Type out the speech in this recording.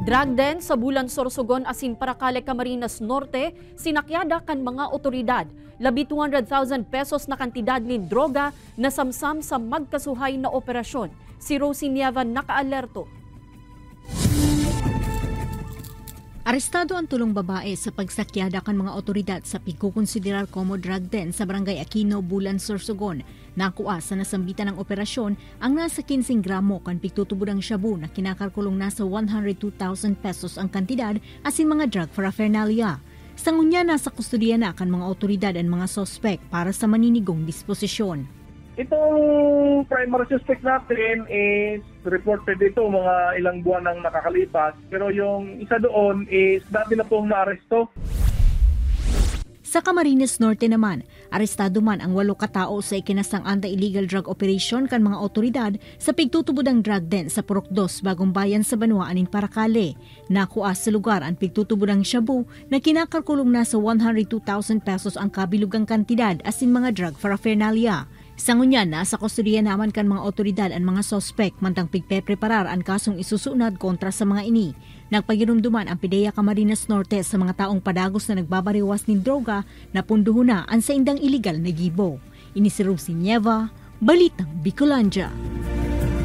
Drag den sa Bulan Sorsogon asin Paracale Camarines Norte, sinakyada kan mga otoridad. Labi 200,000 pesos na kantidad ni droga na samsam sa magkasuhay na operasyon. Si Rosie Nieva nakaalerto. Arestado ang tulong babae sa pagsakyada kan mga otoridad sa pagkukonsiderar como drug den sa Barangay Aquino, Bulan, Sorsogon. Nakuha sa nasambitan ng operasyon ang nasa 15 gramo kan pigtutubudang shabu na kinakalkulong nasa 102,000 pesos ang kantidad asin mga drug paraphernalia. Sa ngunya nasa kustudiya na kan mga otoridad at mga sospek para sa maninigong disposisyon. Itong primary suspect natin is reported ito mga ilang buwan nang nakakalipas. Pero yung isa doon is dati na pong naaresto. Sa Camarines Norte naman, arestado man ang walo katao sa ikinasang anti-illegal drug operation kan mga otoridad sa pigtutubod drug den sa Purok 2, Bagong Bayan sa Banuaan in Paracale. Nakuha sa lugar ang pigtutubod shabu na kinakalkulong na sa 102,000 pesos ang kabilugang kantidad asin mga drug paraphernalia. Sa ngunyan, nasa kustudiya naman kan mga otoridad ang mga sospek mantang pigpepreparar ang kasong isusunad kontra sa mga ini. Nagpagirumduman ang Pideya Camarines Norte sa mga taong padagos na nagbabariwas ng droga na punduho na ang sa indang iligal na gibo. Ini si Nieva, Balitang Bicolandia.